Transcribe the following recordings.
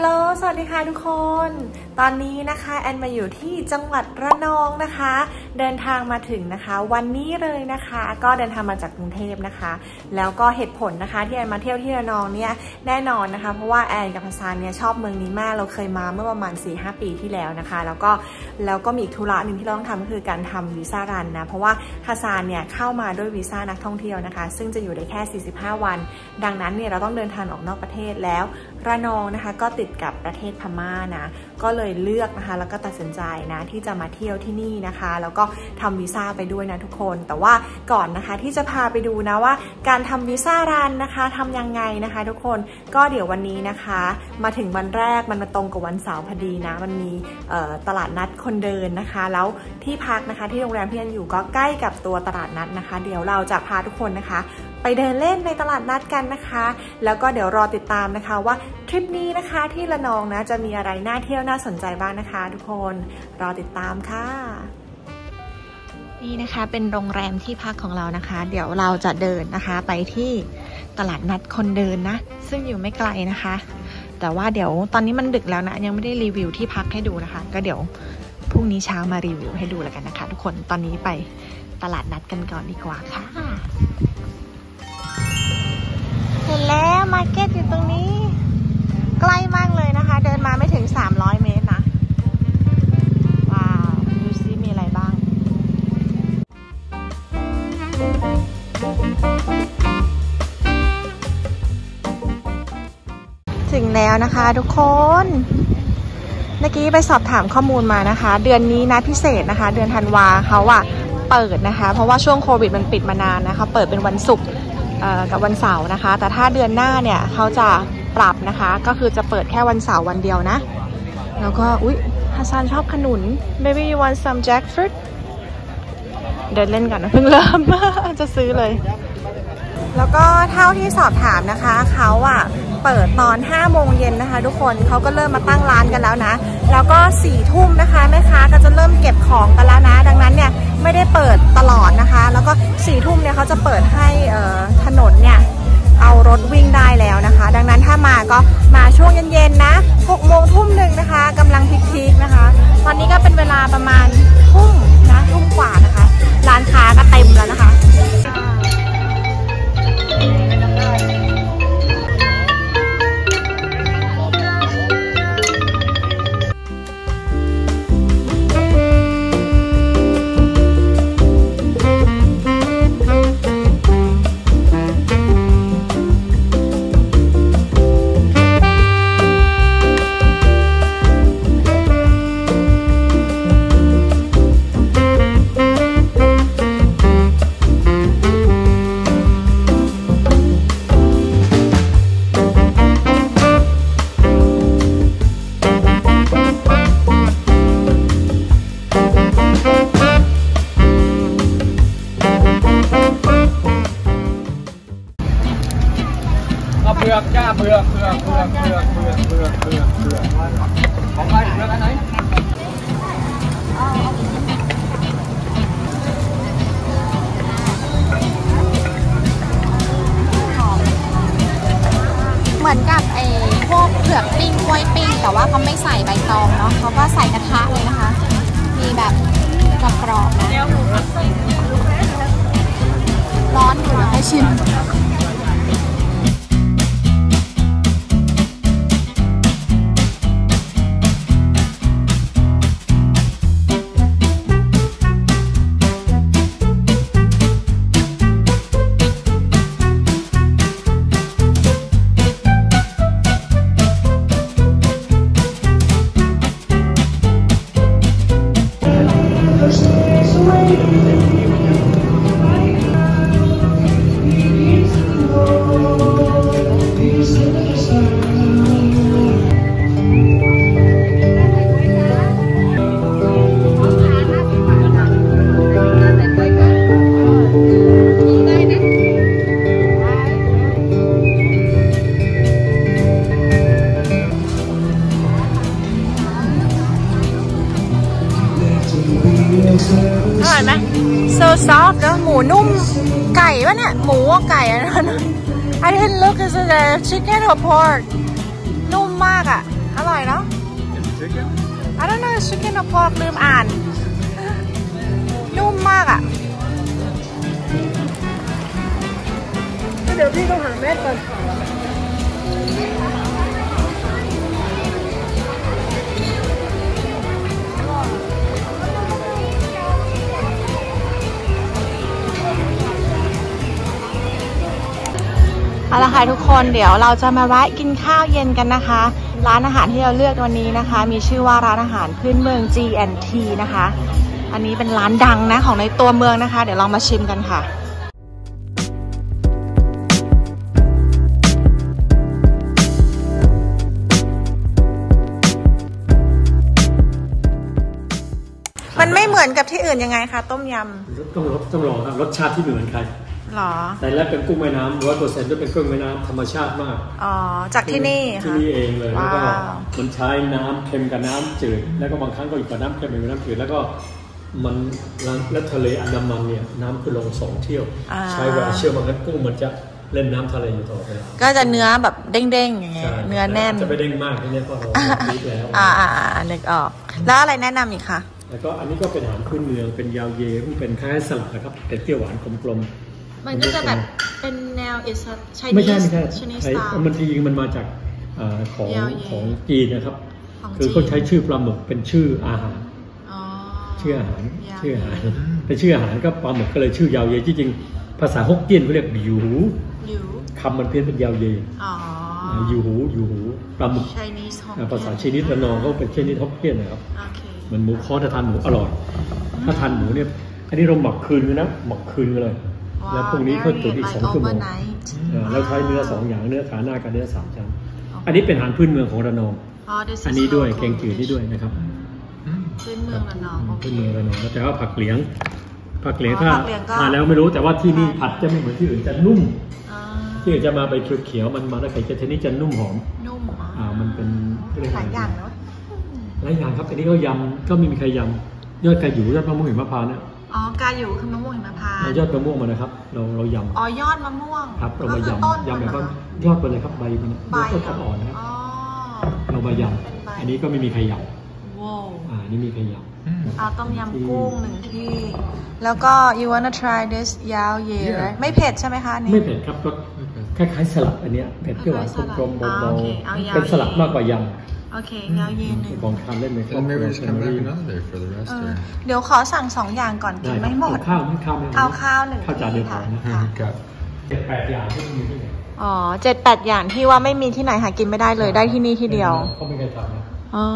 ฮัลโหล สวัสดีค่ะทุกคน ตอนนี้นะคะแอนมาอยู่ที่จังหวัดระนองนะคะ เดินทางมาถึงนะคะ วันนี้เลยนะคะ ก็เดินทางมาจากกรุงเทพนะคะ แล้วก็เหตุผลนะคะที่แอนมาเที่ยวที่ระนองเนี่ยแน่นอนนะคะ เพราะว่าแอนกับพัซานเนี่ยชอบเมืองนี้มากเราเคยมาเมื่อประมาณ4-5ปีที่แล้วนะคะ แล้วก็แล้วก็มีอีกธุระหนึ่งที่เราต้องทำก็คือการทำวีซ่ารันนะเพราะว่าฮัซานเนี่ยเข้ามาด้วยวีซ่านักท่องเที่ยวนะคะ ซึ่งจะอยู่ได้แค่ 45 วัน ดังนั้นเนี่ยเราต้องเดินทางออกนอกประเทศแล้วระนองนะคะ ก็ติดกับประเทศพม่านะ ก็เลยเลือกนะคะ แล้วก็ตัดสินใจนะที่จะมาเที่ยวที่นี่นะคะ แล้วก็ทำวีซ่าไปด้วยนะทุกคน แต่ว่าก่อนนะคะที่จะพาไปดูนะว่า การทำวีซ่ารันนะคะทำยังไงนะคะ ทุกคนก็เดี๋ยววันนี้นะคะ มาถึงวันแรกมันมาตรงกับวันเสาร์พอดีนะ มันมีตลาดนัดคนเดินนะคะ แล้วที่พักนะคะที่โรงแรมที่ยันอยู่ก็ใกล้กับตัวตลาดนัดนะคะ เดี๋ยวเราจะพาทุกคนนะคะ ไปเดินเล่นในตลาดนัดกันนะคะ แล้วก็เดี๋ยวรอติดตามนะคะว่าทริปนี้นะคะที่ระนองนะจะมีอะไรน่าเที่ยวน่าสนใจบ้างนะคะ ทุกคนรอติดตามค่ะนี่นะคะเป็นโรงแรมที่พักของเรานะคะ เดี๋ยวเราจะเดินนะคะ ไปที่ตลาดนัดคนเดินนะ ซึ่งอยู่ไม่ไกลนะคะ แต่ว่าเดี๋ยวตอนนี้มันดึกแล้วนะ ยังไม่ได้รีวิวที่พักให้ดูนะคะ ก็เดี๋ยวพรุ่งนี้เช้ามารีวิวให้ดูแล้วกันนะคะ ทุกคนตอนนี้ไปตลาดนัดกันก่อนดีกว่าค่ะ เห็นแล้วมาร์เก็ตอยู่ตรงนี้ ใกล้มากเลยนะคะ เดินมาไม่ถึง 300 เมตรนะ ว้าว ดูซิมีอะไรบ้าง ถึงแล้วนะคะทุกคนเมื่อกี้ไปสอบถามข้อมูลมานะคะ เดือนนี้นะพิเศษนะคะ เดือนธันวาเขาอะเปิดนะคะ เพราะว่าช่วงโควิดมันปิดมานานนะคะ เปิดเป็นวันศุกร์ กับวันเสาร์นะคะ แต่ถ้าเดือนหน้าเนี่ยเขาจะปรับนะคะ ก็คือจะเปิดแค่วันเสาร์วันเดียวนะ แล้วก็อุ๊ยฮัสซันชอบขนุน maybe you want some jackfruit เดินเล่นกันนะเพิ่งเริ่ม จะซื้อเลย แล้วก็เท่าที่สอบถามนะคะเขาอะ เปิดตอน 5 โมงเย็นนะคะ ทุกคนเขาก็เริ่มมาตั้งร้านกันแล้วนะ แล้วก็ 4 ทุ่มนะคะแม่ค้าก็จะเริ่มเก็บของกันแล้วนะ ดังนั้นเนี่ยไม่ได้เปิดตลอดนะคะ แล้วก็ 4 ทุ่มเนี่ยเขาจะเปิดให้ถนนเนี่ยเอารถวิ่งได้แล้วนะคะ ดังนั้นถ้ามาก็มาช่วงเย็นๆนะ6โมงทุ่มหนึ่งนะคะกำลังพีคๆนะคะ ตอนนี้ก็เป็นเวลาประมาณทุ่มนะทุ่มกว่านะคะ ร้านค้าก็เต็มแล้วนะคะ 谢谢。ูนุ่มไก่ปะเนี่ย หมูไก่อันนั้น I didn't look is it a chicken or pork นุ่มมากอะ อร่อยเนาะ I don't know chicken or pork ลืมอ่าน นุ่มมากอะ เดี๋ยวพี่ต้องหาแม่ก่อน ละค่ะทุกคนเดี๋ยวเราจะมาแวะกินข้าวเย็นกันนะคะ ร้านอาหารที่เราเลือกวันนี้นะคะ มีชื่อว่าร้านอาหารพื้นเมือง G&T นะคะ อันนี้เป็นร้านดังนะของในตัวเมืองนะคะ เดี๋ยวลองมาชิมกันค่ะมันไม่เหมือนกับที่อื่นยังไงคะต้มยำต้องรสต้องลองครับรสชาติที่ไม่เหมือนใคร หรอแต่แรกเป็นกุ้งแม่น้ำร้อยเปอร์เซ็นต์ด้วยเป็นกุ้งแม่น้ำธรรมชาติมากอ๋อจากที่นี่ที่ค่ะนี่เองเลยแล้วก็ว้าวมันใช้น้ำเค็มกับน้ำจืดแล้วก็บางครั้งก็อีกกับน้ำเค็มอีกกับน้ำจืดแล้วก็มันและทะเลอันดามันเนี่ยน้ำคือลงสองเที่ยวอ่าใช้เวลาเชื่อมันแล้วกุ้งมันจะเล่นน้ำทะเลอยู่ตลอดเวลาก็จะเนื้อแบบเด้งๆอย่างเงี้ยใช่เนื้อแน่น จะไม่เด้งมากที่นี่เพราะเราบีบแล้วอ่าอ่าอ่านึกออก แล้วอะไรแนะนำอีกคะแล้วก็อันนี้ก็เป็นอาหารพื้นเมืองเป็นยาวเยซึ่งเป็นคล้ายสลัดนะครับแต่เปรี้ยวหวานกลมๆ มันก็จะแบบเป็นแนวอิสชไม่ใช่ไม่ใช่ชนิดไอ้สไตล์มันจริงๆมันมาจากเอ่อของยาวเยของจีนนะครับของคือจีนเขาใช้ชื่อปลาหมึกเป็นชื่ออาหารอ๋อชื่ออาหารยาวชื่ออาหารเป็นชื่ออาหารก็ปลาหมึกก็เลยชื่อยาวเยที่จริงภาษาฮกเกี้ยนเขาเรียกยูหูหลิวคำมันเพี้ยนเป็นยาวเยอ๋อยูหูยูหูปลาหมึก Chinese อ่าภาษาชีนิดระนองเขาเป็นชนิดฮกเกี้ยนนะครับโอเคเหมันหมูคอถ้าทานหมูอร่อยถ้าทานหมูเนี่ยอันนี้เราหมักคืนเลยนะหมักคืนกันเลย แล้วพรุ่งนี้ก็ตุ๋นอีกสองชั่วโมงเอ่อแล้วใช้เนื้อสองอย่างเนื้อขาหน้ากับเนื้อสามชั้น อันนี้เป็นอาหารพื้นเมืองของระนองอ๋อ this is อันนี้ด้วย local แกงจืดนี่ด้วยนะครับ พื้นเมืองระนองโอเคพื้นเมืองระนองแต่ว่าผักเหลียง ผักเหลียงอ๋อถ้าผักเหลียงก็ทานแล้วไม่รู้แต่ว่าที่นี่ผัดจะไม่เหมือนที่อื่นจะนุ่มอ่าที่อื่นจะมาใบเขียวๆมันมาแล้วไก่จะชนิดจะนุ่มหอม นุ่มอ่ามันเป็นเรีกหลายอย่างเนาะหลายอย่างครับ อันนี้ก็ยำก็ไม่มีใครยำยอดไก่อยู่ยอดมะม่วงหิมพานต์เนี่ย อ๋อกาอยู่คือมะม่วงหิมพานเอาต์ยอดมะม่วงมานะครับ เราเรายำอ๋อยอดมะม่วงครับเรามาก็คือต้นยำยำแบบว่ามันเหรอยอดไปเลยครับใบมันใบต้นอ่อนๆนะครับอ๋อ เรามายเป็นใบำอันนี้ก็ไม่มีใครยว้าวำอ่าอันนี่มีใครยำเอาต้มยำกุ้งหนึ่งที่ แล้วก็ you wanna try this ยาวเย่ Yeah. ไม่เผ็ดใช่ไหมคะอันนี้ไม่เผ็ดครับรสคล้ายๆสลัดอันเนี้ยเผ็ดเปรี้ยวหวานคล้ายๆสลัดกลมๆอ่าเบาโอเคเอายำ ๆเป็นสลัดมากกว่ายโอเคยาวเย่หนึ่งำของทานเล่นในครอบ Then ครั maybe ว just come back another day for the เอ rest อ or เดี๋ยวขอสั่งสองอย่างก่อนกิได้นไม่หมดเอาข้าวไหม่ข้าวไหมเอาข้าวหนึ่งข้าวจานเดียวพอที่นะค่ะ got เจ็ดแปดอย่างที่มีที่ไหนอ๋อเจ็ดแปดอย่างที่ว่าไม่มีที่ไหนหากินไม่ได้เลยได้ที่นี่ที่เดียวเขาไม่เคยทำนะอ๋อ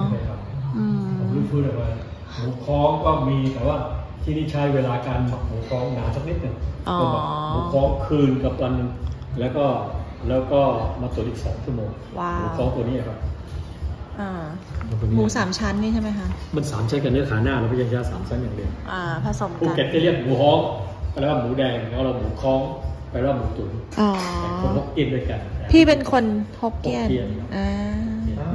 ไม่เคยทำอืม ผมรู้ฟื้นเลยว่าหมูคล้องก็มีแต่ว่าที่นี่ใช้เวลาการหมักหมูคล้องนานสักนิดหนึ่งอ๋อ ก็หมักหมูคล้องคืนกับวันหนึงแล้วก็แล้วก็มาตุ๋นอีกสองชั่วโมงว้าหมูวคล้องตัวนี้ครับอ่า หมูสามชั้นนี่ใช่ไหมคะ มันสามชั้นกับเนื้อขาหน้าเราไม่ใช่แค่สามชั้นอย่างเดียวอ่าผสมภูกันเก็ตจะเรียกหมูฮ้องแปลว่าหมูแดงแล้วเราหมูคล้องแปลว่าหมูตุ๋นอ๋อคนพกกินด้วยกัน พี่เป็นคนฮกเกี้ยนฮกเกี้ยนอ่า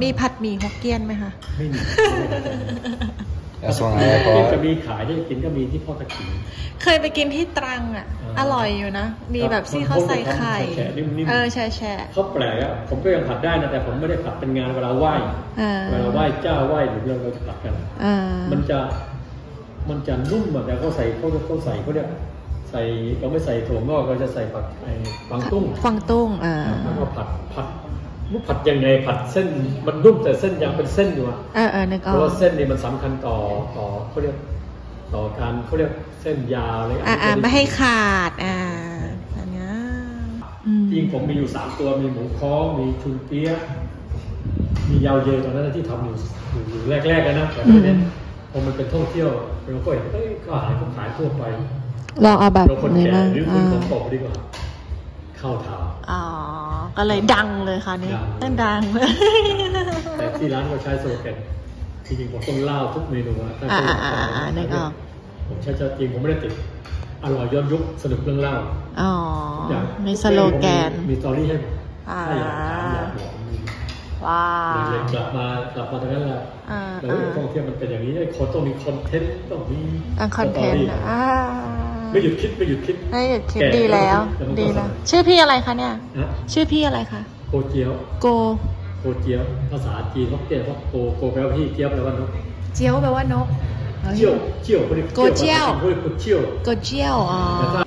มีผัดหมี่ฮกเกี้ยนไหมคะ ไม่มี That's one I กิน like ก็ a lot. มีขายที่กินก็มีที่พ่อตะกี้เคยไปกินที่ตรังอะอ่าอร่อยอยู่นะ มีครับแบบที่เขาใส่ไข่แฉะๆนิ่มๆเออแช่แช่เขาแปลกอะผมก็ยังผัดได้นะแต่ผมไม่ได้ผัดเป็นงานเวลาไหว้อ่าเวลาไหว้เจ้าไหว้หรือเราเราจะผัดกันอ่ามันจะมันจะนุ่มอะแต่เขาใส่เขาเขาใส่เขาเนี่ยใส่เราไม่ใส่ถั่วงอกเราจะใส่ผักไอ้ปังตุ้งฟังตุ้งอ่าแล้วก็ผัดผัด มุผัดยังไงผัดเส้นมันนุ่มแต่เส้นยังเป็นเส้นอยู่อะเออเออนึกอเพอราะกว่าเส้นนี่มันสำคัญต่อต่อเขาเรียกต่อการเขาเรียกเส้นยาวเลยอ่าอ่าไม่ให้ขาดอ่าอันเนี้ยอืมจริงผมมีอยู่สามตัวมีหมูค้องมีชุนเปี๊ยะมียาวเยตอนนั้นที่ทำอยู่อยู่อยู่แรกๆเลยนะแต่ไม่เน้นพอมันเป็นท่องเที่ยวเราก็เห็นเอ้ยก็ขายเขาขายทั่วไปลองเอาแบบเราคนนี้แก่บ้างหรือคอ่านของตกดีกว่าเข้าทางอ๋อ ก็เลยดังเลยค่ะนี่ดังต้องดังเลยแต่ที่ร้านก็ใช้สโลแกนจริงๆผมต้องเล่าทุกเมนูอะถ้าอ่าเขาอ่าอ่าอ่านึกออกผมใช้จริงผมไม่ได้ติดอร่อยย้อนยุคสนุกเรื่องเล่าอ๋ออย่างมีสโลแกน มีมีสตอรี่ให้ผมอ่าถ้าอยากถามอยากบอกมีว้าเลยวๆกลับมากลับมาตรงนั้นแหละอ่าเราอ่าท่องเที่ยวมันเป็นอย่างนี้ไอ้คนต้องมีคอนเทนต์ต้องมีอันคอนเทนต์สตรี่อ่า ไม่หยุดคิดไม่หยุดคิดไม่หยุดคิดแก่ดีแล้วแล้วมันก็ดีสแล้วนุกชื่อพี่อะไรคะเนี่ยนะชื่อพี่อะไรคะ โกเจียว โก โกเจียว ภาษาจีนเขาเรียกว่าโก โกแปลว่าพี่เจียวแปลว่านก เจียวแปลว่านก เจียว เจียวเขาเรียกโกเจียวเขาเรียกโกเจียว โกเจียวอ๋อแต่ถ้า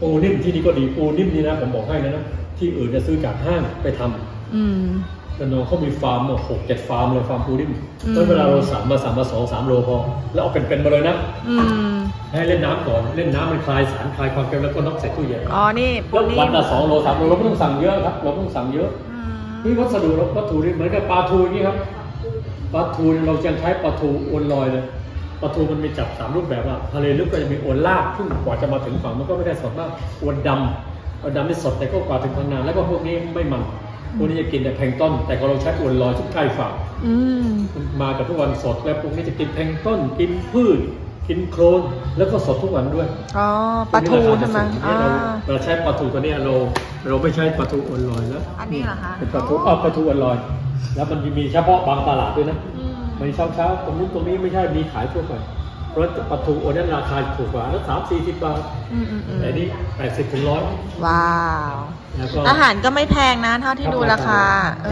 ปูนิ่มที่นี่ก็ดีปูนิ่มนี่นะผมบอกให้นะนะที่อื่นจะซื้อจากห้างไปทำอืมแต่น้องเขามีฟาร์มอะหกเจ็ดฟาร์มเลยฟาร์มปูนิ่มอืมแล้วเวลาเราสั่งมาสั่งมาสองสามโลพอ แล้วเอาเป็นๆมาเลยนะ อืม ให้เล่นน้ำก่อน เล่นน้ำมันคลายสารคลายความเค็มแล้วก็น็อกใส่ตู้เย็นอ๋อ นี่แล้วนี่วันละสองโลสามโลเราไม่ต้องสั่งเยอะครับ เราไม่ต้องสั่งเยอะอืมนี่วัสดุเราวัตถุนี่เหมือนกับปลาทูอย่างนี้ครับปลาทูเราจะใช้ปลาทูโอนลอยเลยปลาทูมันมีจับสามรูปแบบอะทะเลลึกก็จะมีโอนลากซึ่งกว่าจะมาถึงฝั่งมันก็ไม่ได้สดมากโอนดำโอนดำนี่สดแต่ก็กว่าถึงทางนานแล้วก็พวกนี้ไม่มันพวกนี้จะกินแต่แพลงก์ต้น แต่ของเราใช้โอนลอยซึ่งใกล้ฝั่งอืมมากับทุกวันสดแล้วพวกนี้จะกินแพลงก์ต้นกินพืช กินโคลนแล้วก็สดทุกวันด้วยอ๋อปลาทูใช่ไหมพวอ่ากนี้เราเราใช้ปลาทูตัวเนี้ยเราเราไม่ใช้ปลาทูโอนลอยแล้วอันนี้เหรอคะเป็นปลาทูอ้าวปลาทูอร่อย แล้วมันมีเฉพาะบางตลาดด้วยนะอืมมันเช้าเช้าๆตรงนู้นตรงนี้ไม่ใช่มีขายทั่วไปเพราะปลาทูโอนั้นราคาถูกกว่าแล้วสามสี่สิบบาทอืมอืมอืมแต่นี่แปดสิบถึงร้อยว้าวแล้วก็อาหารก็ไม่แพงนะเท่าที่ดูราคา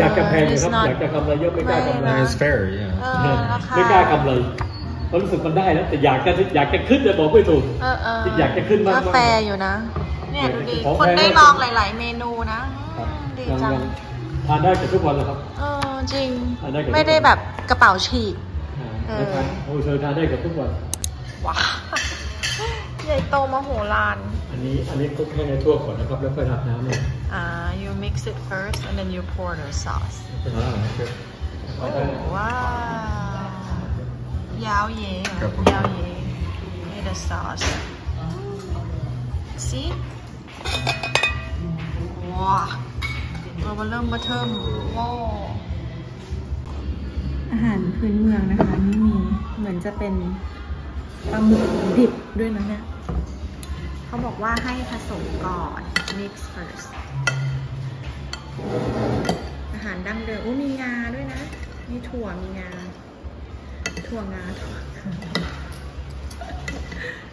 อยากจะแพงเนะครับ it's not อยากจะกำไรเยอะไม่กล้ากำไรไม่ It's fair, yeah. เออราคาไม่กล้ากำไร เพราะรู้สึกมันได้แล้วแต่อยากจะอยากจะขึ้นแต่บอกไม่ถูกเออเอออยากจะขึ้นมากก็แฟร์อยู่นะ เนี่ยดูดิของคนแพงได้ลองหลาย ๆ เมนูนะครับดียังจังยังทานได้กับทุกวันเลยครับเออจริงทานได้กับไม่ได้แบบกระเป๋าฉีกอ่าเออทานโอ้เธอทานได้กับทุกวันว้าวใหญ่โตมโหฬารอันนี้อันนี้คลุกให้ในทั่วก่อนนะครับแล้วค่อยราดน้ำเลยอ่า you mix it first and then you pour the sauce Ah, okay. โอ้ว้าว ยาวเย่ครับผม ยาวเย่นี่ the sauce see ว้าตัวมันเริ่มมาเทิมว้าวอาหารพื้นเมืองนะคะ นี่มีเหมือนจะเป็นปลาหมึกดิบด้วยนะเนี่ยเขาบอกว่าให้ผสมก่อน mix first อาหารดั้งเดิมโอ้มีงาด้วยนะ มีถั่วมีงา ถั่วงาถั่ว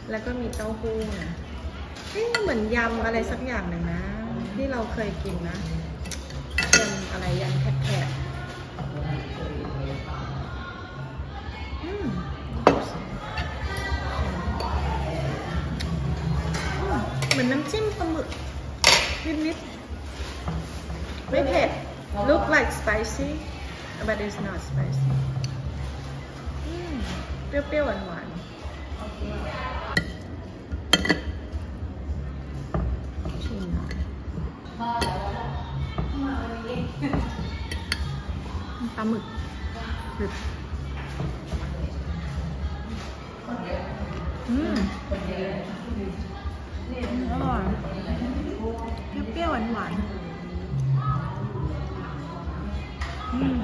แล้วก็มีเต้าหู้นะเอ๊ะเหมือนยำอะไรสักอย่างหนึ่งนะ ที่เราเคยกินนะ เป็นอะไรยำแคบเหมือนน้ำจิ้มปลาหมึกนิดๆไม่เผ็ด look like spicy but it's not spicy เปรี้ยวๆหวานๆชิมหน่อยปลาหมึกหึบอืมอร่อยเปรี้ยวๆหวานๆอืม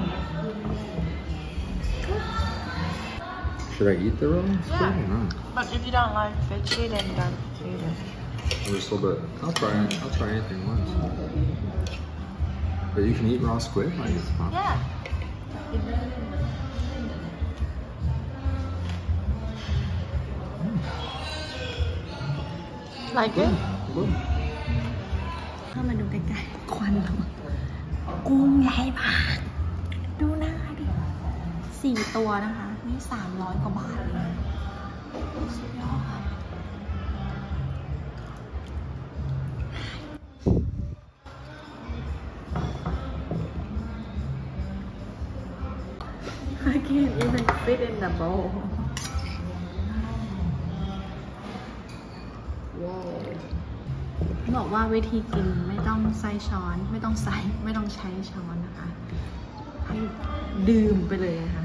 Should I eat the rolls? Yeah. No. but if you don't like fishy then don't eat it Just a little bit. I'll try it. I'll try anything once. But you can eat raw squid? Like, it's fine. yeah like it Good. เข้ามาดูใกล้ๆควันเรากุ้งใหญ่มากดูหน้าดิสี่ตัวนะคะ นี่สามร้อยกว่าบาทเลยสุดยอด I can't even fit in the bowl บอกว่าวิธีกินไม่ต้องใส่ช้อน ไม่ต้องใส่ไม่ต้องใช้ช้อนนะคะ ให้ดื่มไปเลยนะคะ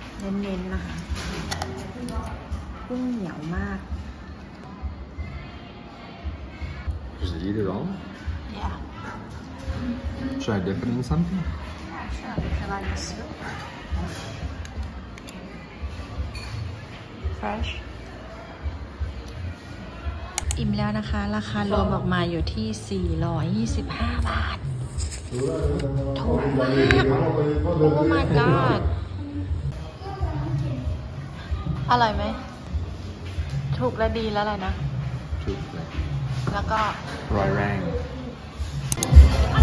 เน้นๆนะคะกุ้งเหนียวมาก Just eat it all? Yeah. Should I dip it in something? Shall I just soup? Fresh อิ่มแล้วนะคะ ราคารวมออกมาอยู่ที่ 425 บาท ถูกมาก โอ้ my god อร่อยไหม ถูกและดีแล้วอะไรนะ Toothpick. แล้วก็ Roy Rang.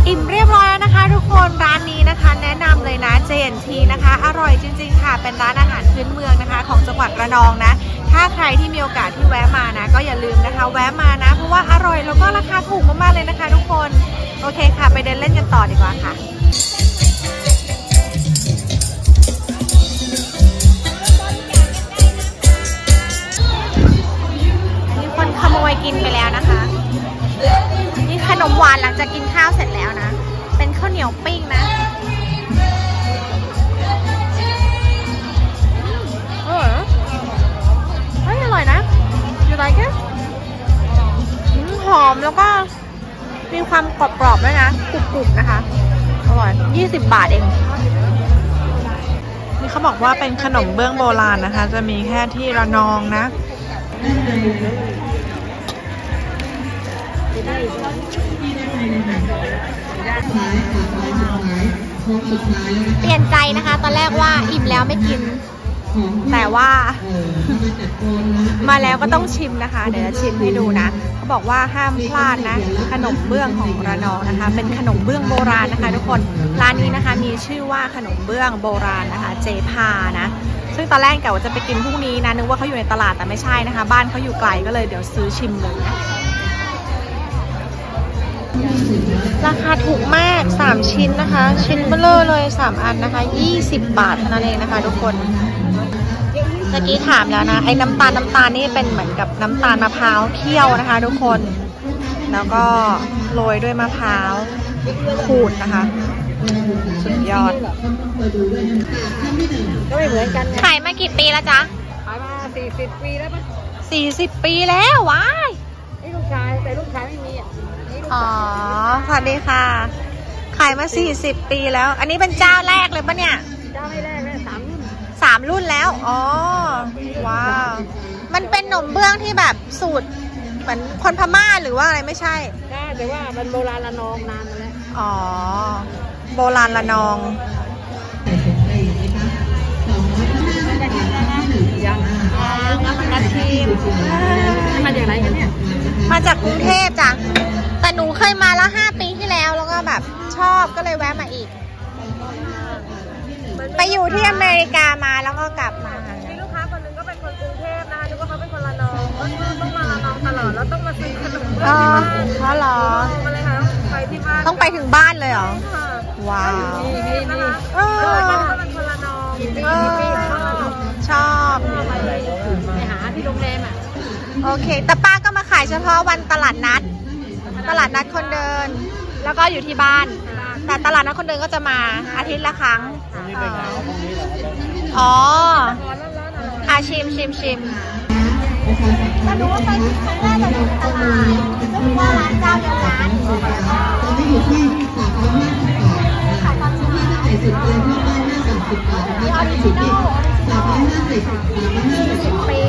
อิ่มเรียบร้อยแล้วนะคะ ทุกคนร้านนี้นะคะ แนะนำเลยนะ JNT นะคะ อร่อยจริง ๆ ค่ะ เป็นร้านอาหารพื้นเมืองนะคะ ของจังหวัดระนองนะ ถ้าใครที่มีโอกาสที่แวะมานะ ก็อย่าลืมนะคะ แวะมานะ เพราะว่าอร่อยแล้วก็ราคาถูกมากๆเลยนะคะ ทุกคน โอเคค่ะ ไปเดินเล่นกันต่อดีกว่าค่ะ กินไปแล้วนะคะ นี่ขนมหวานหลังจากกินข้าวเสร็จแล้วนะ เป็นข้าวเหนียวปิ้งนะเออเฮ้ยอร่อยนะ you like it หอมแล้วก็มีความกรอบๆด้วยนะกรุบๆนะคะ อร่อย 20 บาทเอง นี่เขาบอกว่าเป็นขนมเบื้องโบราณนะคะ จะมีแค่ที่ระนองนะ เปลี่ยนใจนะคะ ตอนแรกว่าอิ่มแล้วไม่กิน แต่ว่า มาแล้วก็ต้องชิมนะคะ เดี๋ยวจะชิมให้ดูนะเขาบอกว่าห้ามพลาดนะ ขนมเบื้องของระนองนะคะ เป็นขนมเบื้องโบราณนะคะ ทุกคนร้านนี้นะคะมีชื่อว่าขนมเบื้องโบราณนะคะ เจพานะซึ่งตอนแรกกะว่าจะไปกินพรุ่งนี้นะนึกว่าเขาอยู่ในตลาดแต่ไม่ใช่นะคะ บ้านเขาอยู่ไกลก็เลยเดี๋ยวซื้อชิมเลยนะ ราคาถูกมาก 3 ชิ้นนะคะ ชิ้นเบลอเลย 3 อันนะคะ 20 บาทเท่านั้นเองนะคะ ทุกคนเมื่อกี้ถามแล้วนะไอ้น้ำตาลน้ำตาลนี่เป็นเหมือนกับน้ำตาลมะพร้าวเคี่ยวนะคะ ทุกคน แล้วก็โรยด้วยมะพร้าวขูดนะคะ สุดยอดก็ไม่เหมือนกันไงขายมากี่ปีแล้วจ๊ะขายมาสี่สิบปีแล้วปะ40 ปีแล้วว้ายนี่ลูกชายแต่ลูกชายไม่มีอะนี่ลูก อ๋อชายสวัสดีค่ะ ขายมา 40 ปีแล้ว อันนี้เป็นเจ้าแรกเลยปะเนี่ย เจ้าไม่แรกเลยสามรุ่นสามรุ่นแล้ว อ๋อ ว้าว มันเป็นขนมเบื้องที่แบบสูตรเหมือนคนพม่าหรือว่าอะไรไม่ใช่ใช่แต่ว่ามันโบราณละนองนานมาแล้ว อ๋อ โบราณละนองยังงั้นมันกระทีมมาจากไหนกันเนี่ย มาจากกรุงเทพจ้ะแต่หนู เคยมาแล้วห้าปีที่แล้วแล้วก็แบบชอบก็เลยแวะมาอีก ไปอยู่ที่อเมริกามาแล้วก็กลับมา มีลูกค้าคนหนึงก็เป็นคนกรุงเทพนะคะนึกว่าเขาเป็นคนละนองก็คือต้องมาละนองตลอดแล้วต้องมาซื้อขนมเบื้องอ๋อที่บ้านเพราะเหรอ มาเลยค่ะต้องไปที่บ้านต้องไปถึงบ้านเลยเหรอ ค่ะว้าว นี่นี่นี่เอเอออก็เป็นคนละนองปีเอปีอชอบชอบไปไปหาที่โรงแรมอะ โอเค แต่ป้าก็มาขายเฉพาะวันตลาดนัด ตลาดนัดคนเดิน แล้วก็อยู่ที่บ้าน แต่ตลาดนัดคนเดินก็จะมาอาทิตย์ละครั้งอ๋ออาชิมชิมชิมแต่รู้ว่าไปที่ครั้งแรกแต่อยู่ในตลาดก็รู้ว่าร้านเจ้าเดียวกันตอนนี้อยู่ที่350บาทนะคะขายตามชื่อถ้าใส่สุดเลยที่บ้าน530บาทนะคะตอนนี้อยู่ที่350 350ปี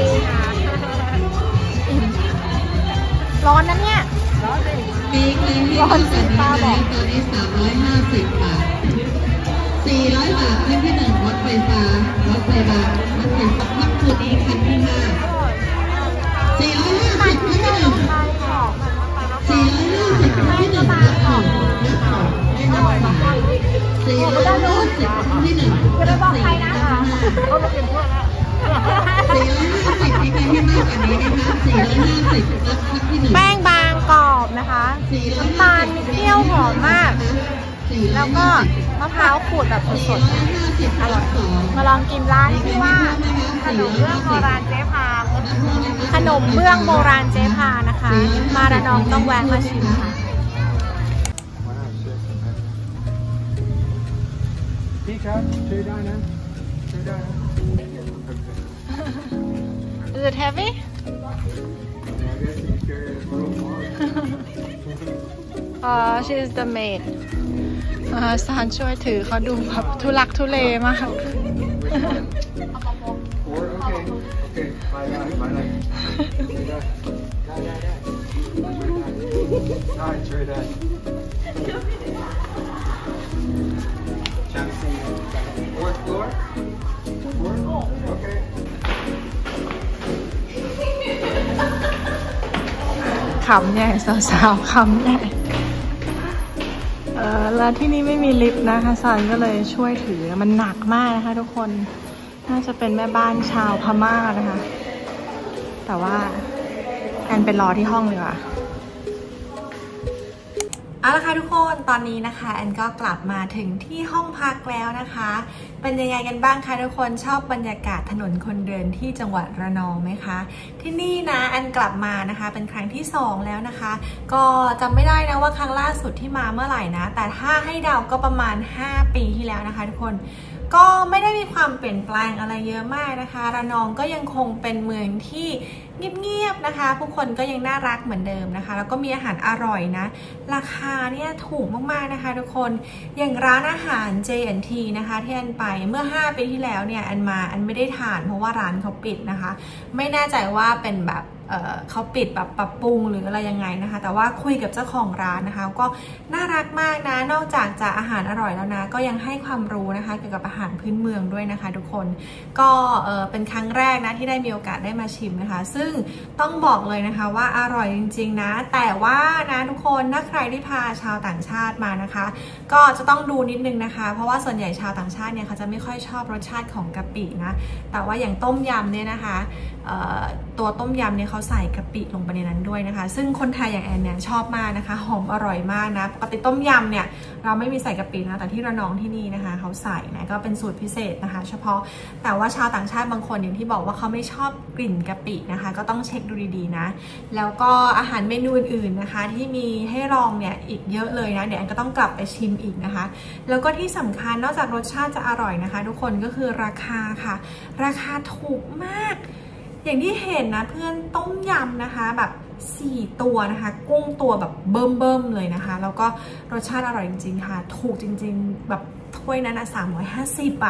ร้อนนะเนี่ย มีใครให้มากกว่านี้ไหมตอนนี้350บบาท400บาทขั้นที่หนึ่งรถไฟฟ้ารถไฟฟ้ารถไฟฟ้าพักจุดนี้ขั้นที่ห้า450ขั้นที่หนึ่ง450ขั้นที่หนึ่งนับออกนับออกไม่นับออก450ขั้นที่หนึ่งนับสี่นับห้าเขามาเป็นพวกแล้ว450มีใครให้มากกว่านี้ไหมคะ450นับขั้นที่หนึ่งแป้งบาง กรอบนะคะน้ำตาลมีเปรี้ยวหอมมาก แล้วก็มะพร้าวขูดแบบสดๆอร่อยมาลองกินร้านที่ว่าขนมเบื้องโบราณเจ๊พาขนมเบื้องโบราณเจ๊พานะคะ มาระนองต้องแวะมาชิมค่ะพี่ครับช่วยได้นะช่วยได้นะ Is it heavy? I guess you carry it a little far. อ่า she is the maid อ่าซานช่วยถือเขาดูแบบทุลักทุเลมาก Four, okay, okay, bye bye, ขำใหญ่สาวๆขำใหญ่เออแล้วที่นี่ไม่มีลิฟต์นะคะซันก็เลยช่วยถือมันหนักมากนะคะ ทุกคนน่าจะเป็นแม่บ้านชาวพม่านะคะ แต่ว่าแอนเป็นรอที่ห้องเลยค่ะ เอาละค่ะทุกคนตอนนี้นะคะแอนก็กลับมาถึงที่ห้องพักแล้วนะคะ เป็นยังไงกันบ้างคะทุกคนชอบบรรยากาศถนนคนเดินที่จังหวัดระนองไหมคะ ที่นี่นะแอนกลับมานะคะ เป็นครั้งที่ 2 แล้วนะคะ ก็จำไม่ได้นะว่าครั้งล่าสุดที่มาเมื่อไหร่นะ แต่ถ้าให้เดาก็ประมาณ 5 ปีที่แล้วนะคะทุกคนก็ไม่ได้มีความเปลี่ยนแปลงอะไรเยอะมากนะคะ ระนองก็ยังคงเป็นเมืองที่ เงียบๆนะคะ ผู้คนก็ยังน่ารักเหมือนเดิมนะคะ แล้วก็มีอาหารอร่อยนะ ราคาเนี่ยถูกมากๆนะคะ ทุกคนอย่างร้านอาหาร J&T นะคะที่อันไปเมื่อ 5 ปีที่แล้วเนี่ยอันมาอันไม่ได้ทานเพราะว่าร้านเขาปิดนะคะ ไม่แน่ใจว่าเป็นแบบ เเขาปิดแบบปรับปรุงหรืออะไรยังไงนะคะ แต่ว่าคุยกับเจ้าของร้านนะคะ ก็น่ารักมากนะ นอกจากจะอาหารอร่อยแล้วนะ ก็ยังให้ความรู้นะคะเกี่ยวกับอาหารพื้นเมืองด้วยนะคะ ทุกคน ก็เออเป็นครั้งแรกนะที่ได้มีโอกาสได้มาชิมนะคะ ซึ่งต้องบอกเลยนะคะว่าอร่อยจริง ๆ นะ แต่ว่านะทุกคนถ้าใครที่พาชาวต่างชาติมานะคะ ก็จะต้องดูนิดนึงนะคะ เพราะว่าส่วนใหญ่ชาวต่างชาติเนี่ยเขาจะไม่ค่อยชอบรสชาติของกะปินะ แต่ว่าอย่างต้มยำเนี่ยนะคะ ตัวต้มยำเนี่ยเขาใส่กะปิลงไปในนั้นด้วยนะคะ ซึ่งคนไทยอย่างแอนเนี่ยชอบมากนะคะ หอมอร่อยมากนะปกติต้มยำเนี่ยเราไม่มีใส่กะปินะแต่ที่ระนองที่นี่นะคะเขาใส่นะก็เป็นสูตรพิเศษนะคะ เฉพาะแต่ว่าชาวต่างชาติบางคนอย่างที่บอกว่าเขาไม่ชอบกลิ่นกะปินะคะ ก็ต้องเช็คดูดีๆนะ แล้วก็อาหารเมนูอื่นๆนะคะ ที่มีให้ลองเนี่ยอีกเยอะเลยนะเดี๋ยวแอนก็ต้องกลับไปชิมอีกนะคะ แล้วก็ที่สำคัญนอกจากรสชาติจะอร่อยนะคะ ทุกคนก็คือราคาค่ะ ราคาถูกมาก อย่างที่เห็นนะเพื่อนต้มยำนะคะแบบ4ตัวนะคะ กุ้งตัวแบบเบิ่มๆเลยนะคะ แล้วก็รสชาติอร่อยจริง ๆ ค่ะ ถูกจริง ๆ แบบถ้วยนั้นนะสามร้อ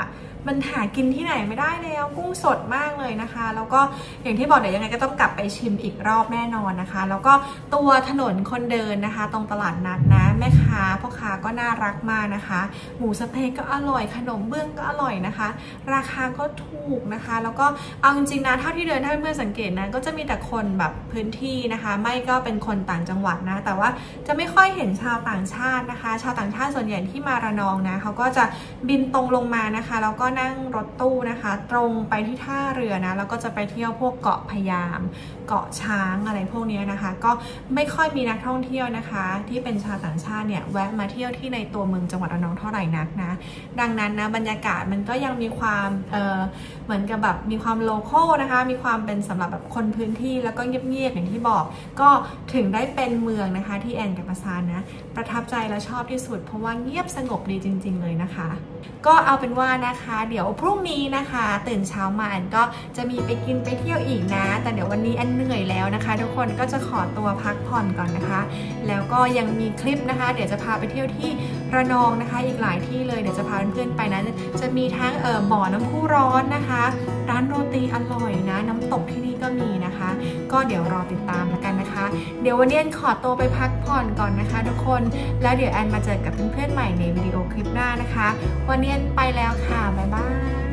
ะ มันหากินที่ไหนไม่ได้แล้วกุ้งสดมากเลยนะคะ แล้วก็อย่างที่บอกเดี๋ยวยังไงก็ต้องกลับไปชิมอีกรอบแน่นอนนะคะ แล้วก็ตัวถนนคนเดินนะคะ ตรงตลาดนัดนะ แม่ค้าพ่อค้าก็น่ารักมากนะคะ หมูสเต๊กก็อร่อยขนมเบื้องก็อร่อยนะคะ ราคาก็ถูกนะคะ แล้วก็เอาจริงๆนะเท่าที่เดินถ้าเพื่อนสังเกตนะก็จะมีแต่คนแบบพื้นที่นะคะ ไม่ก็เป็นคนต่างจังหวัดนะ แต่ว่าจะไม่ค่อยเห็นชาวต่างชาตินะคะ ชาวต่างชาติส่วนใหญ่ที่มาระนองนะเขาก็จะบินตรงลงมานะคะแล้วก็นั่งรถตู้นะคะ ตรงไปที่ท่าเรือนะแล้วก็จะไปเที่ยวพวกเกาะพยาม เกาะช้างอะไรพวกนี้นะคะ ก็ไม่ค่อยมีนักท่องเที่ยวนะคะ ที่เป็นชาวต่างชาติเนี่ยแวะมาเที่ยวที่ในตัวเมืองจังหวัดระนองเท่าไหร่นักนะดังนั้นนะบรรยากาศมันก็ยังมีความเออเหมือนกับแบบมีความโลโก้นะคะ มีความเป็นสำหรับแบบคนพื้นที่แล้วก็เงียบๆอย่างที่บอก ก็ถึงได้เป็นเมืองนะคะที่แอนกับปาซานนะประทับใจและชอบที่สุด เพราะว่าเงียบสงบดีจริง ๆ เลยนะคะ ก็เอาเป็นว่านะคะเดี๋ยวพรุ่งนี้นะคะ ตื่นเช้ามาอันก็จะมีไปกินไปเที่ยวอีกนะ แต่เดี๋ยววันนี้อันเหนื่อยแล้วนะคะ ทุกคนก็จะขอตัวพักผ่อนก่อนนะคะ แล้วก็ยังมีคลิปนะคะ เดี๋ยวจะพาไปเที่ยวที่ระนองนะคะ อีกหลายที่เลยเดี๋ยวจะพาเพื่อนๆไปนะจะมีทั้งเอ่อบ่อน้ำพุร้อนนะคะ ร้านโรตีอร่อยนะ น้ำตกที่นี่ก็มีนะคะ ก็เดี๋ยวรอติดตามแล้วกันนะคะ เดี๋ยววันนี้แอนขอตัวไปพักผ่อนก่อนนะคะ ทุกคนแล้วเดี๋ยวแอนมาเจอกับเพื่อนๆใหม่ในวิดีโอคลิปหน้านะคะ วันนี้แอนไปแล้วค่ะบ๊ายบาย